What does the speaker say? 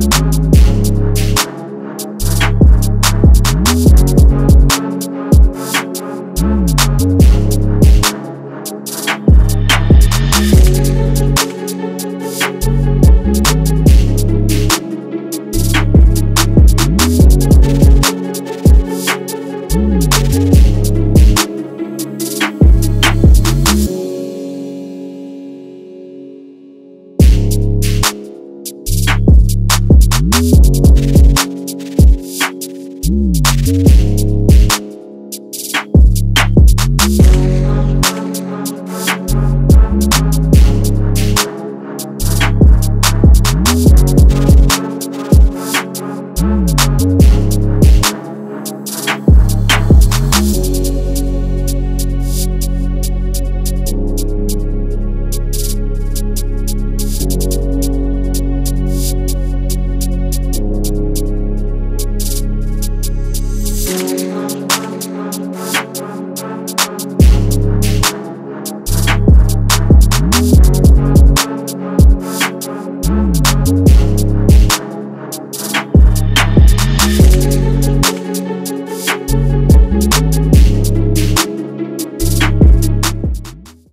You.